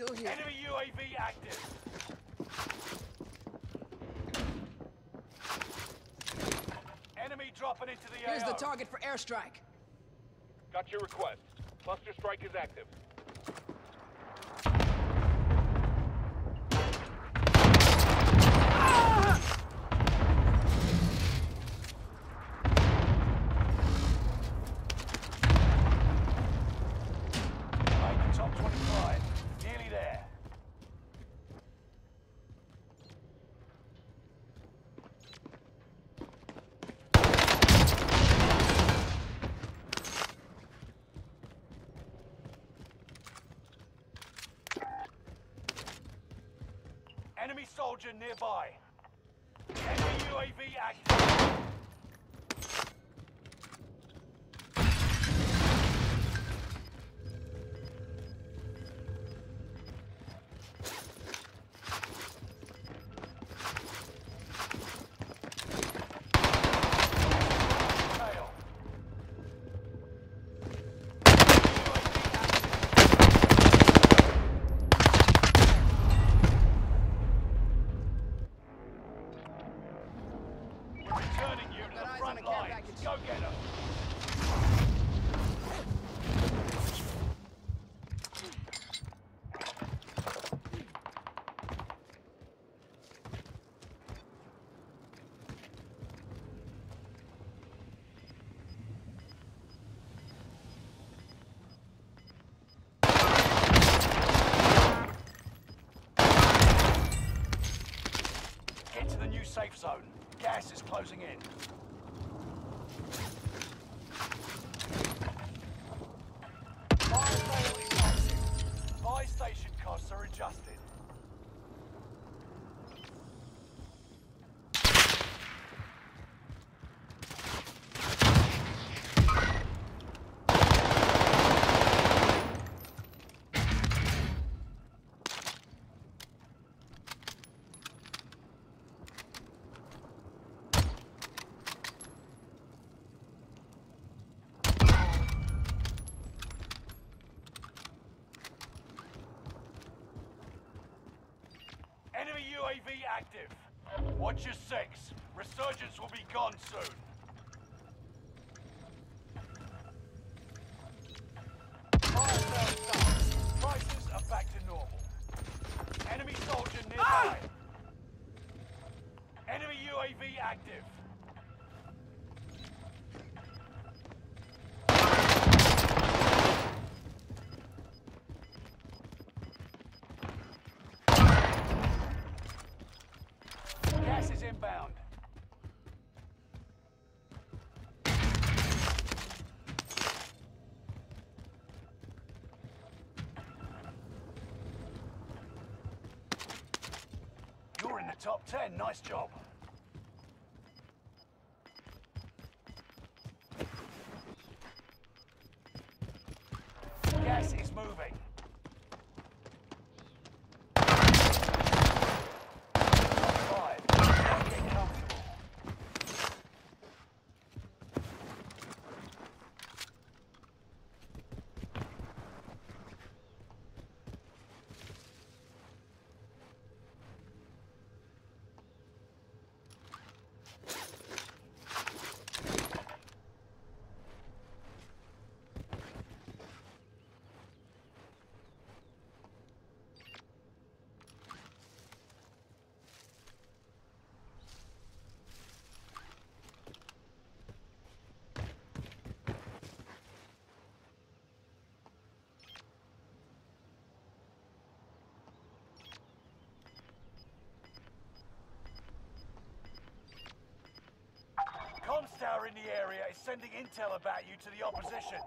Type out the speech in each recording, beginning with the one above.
still here. Enemy UAV active. Enemy dropping into the Here's the target for airstrike. Got your request. Cluster strike is active. Enemy soldier nearby. Enemy UAV active. Go get them. Get to the new safe zone. Gas is closing in. Active. Station costs are adjusted. Enemy UAV active. Watch your six. Resurgence will be gone soon. Fire. Prices are back to normal. Enemy soldier nearby. Ah! Enemy UAV active. Gas is inbound. You're in the top 10. Nice job. Gas is moving. Fire in the area is sending intel about you to the opposition.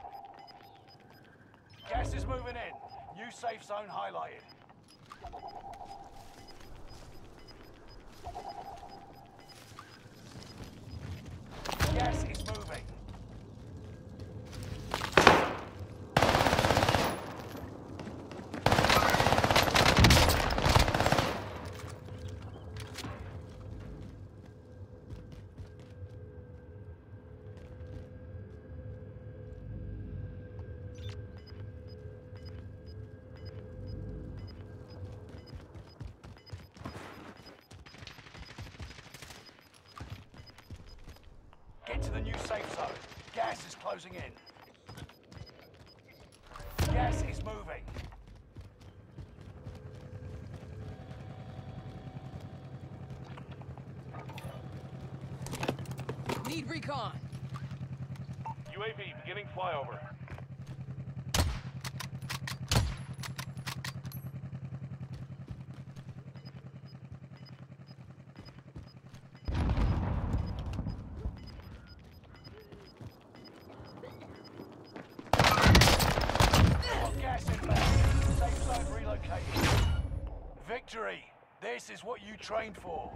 Gas is moving in. New safe zone highlighted. Gas is Get to the new safe zone. Gas is closing in. Gas is moving. Need recon. UAV beginning flyover. Victory. This is what you trained for.